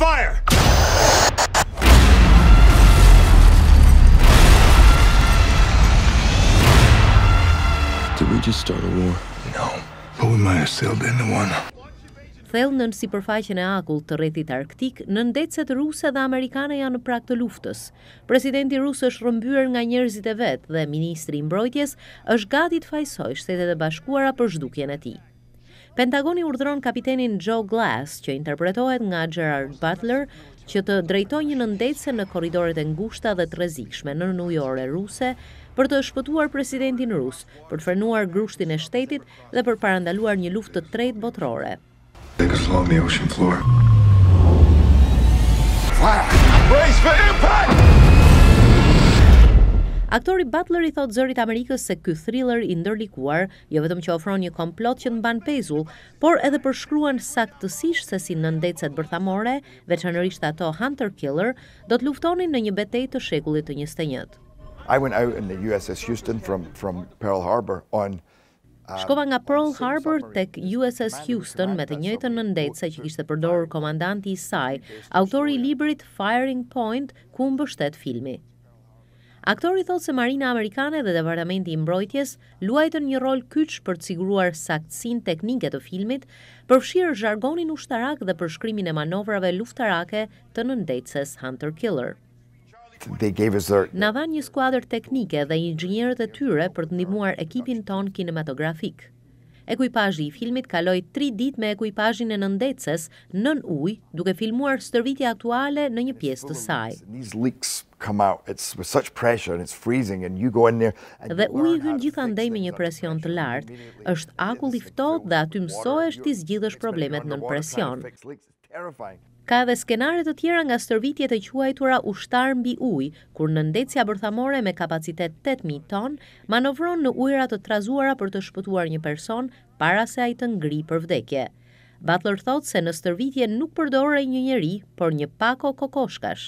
Fire! Did we just start a war? No, but we might have sailed into one. Thellë nën sipërfaqen e akullt të rrethit arktik, nëndetëset ruse dhe amerikane janë në prag të luftës. Presidenti rus është rrëmbyer nga njerëzit e vet dhe ministri i Mbrojtjes është gati të fajësojë Shtetet e Bashkuara për zhdukjen e tij. Pentagoni urdhëron kapitenin Joe Glass, që interpretohet nga Gerard Butler, që të drejtojë një nëndetëse në korridoret e ngushta dhe të rrezikshme nënujore ruse për të shpëtuar presidentin rus, për të frenuar grushtin e shtetit dhe për parandaluar një luftë të tretë botërore. Aktori Butler i thotë Zërit Amerikës se ky thriller i ndërlikuar Jo vetëm që ofron një komplot që të mban pezull, por edhe përshkruan saktësisht se si nëndetëset bërthamore, veçanërisht ato Hunter Killer, do të luftonin në një betejë të shekullit të njëzet e njëtë. Shkova nga Pearl Harbor tek USS Houston me të njëjtën nëndetëse që kishte përdorur komandanti i saj, autori i librit Firing Point, ku mbështet filmi. Aktori thotë se Marina Amerikane dhe Departamenti i Mbrojtjes luajtën një rol kyç për të siguruar saktësinë teknike të filmit, përfshirë zhargonin ushtarak dhe përshkrimin e manovrave luftarake të nëndetëses Hunter Killer. Na dhanë një skuadër teknike dhe inxhinierët e tyre për të ndihmuar ekipin tonë kinematografik. Ekuipazhi i filmit kaloi tri ditë me ekuipazhin e nëndetëses nën ujë duke filmuar stërvitje aktuale në një pjesë të saj. Dhe uji hyn gjithandej me një presion të lartë. Është akull i ftohtë dhe aty mësohesh t'i zgjidhësh problemet nën presion. Ka edhe skenare të tjera nga stërvitjet e quajtura ushtar mbi ujë, kur nëndetësja bërthamore me kapacitet tetë mijë ton manovron në ujëra të trazuara për të shpëtuar një person para se ai të ngrijë për vdekje. Butler thotë se në stërvitje nuk përdorej një njeri, por një pako kokoshkash.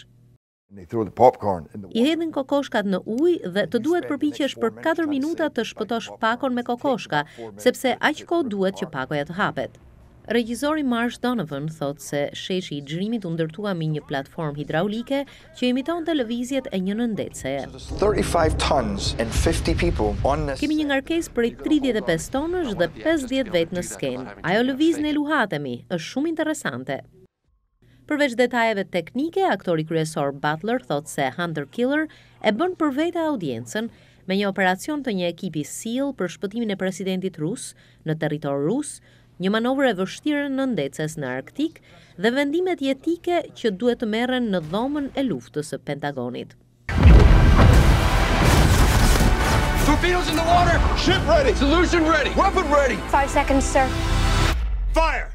I hedhin kokoshkat në ujë dhe të duhet përpiqesh për katër minuta të shpëtosh pakon me kokoshka, sepse aq kohë duhet që pakoja të hapet. Regjizori Marsh Donovan thotë se sheshi i xhirimit u ndërtua mbi një platformë hidraulike që imitonte lëvizjet e një nëndetëseje. Kemi një ngarkesë prej tridhjetë e pesë tonësh dhe pesëdhjetë vetë në skenë. Ajo lëviz ne luhatemi, është shumë interesante. Përveç detajeve teknike, aktori kryesor Butler thotë se Hunter Killer e bën për vete audiencën me një operacion të një ekipi SEAL për shpëtimin e presidentit rus në territor rus, një manovër të vështirë nëndetëse në Arktik dhe vendimet jetike që duhet të merren në dhomën e luftës së Pentagonit. Torpedoes in the water, ship ready, solution ready, weapon ready. Five seconds, sir. Fire!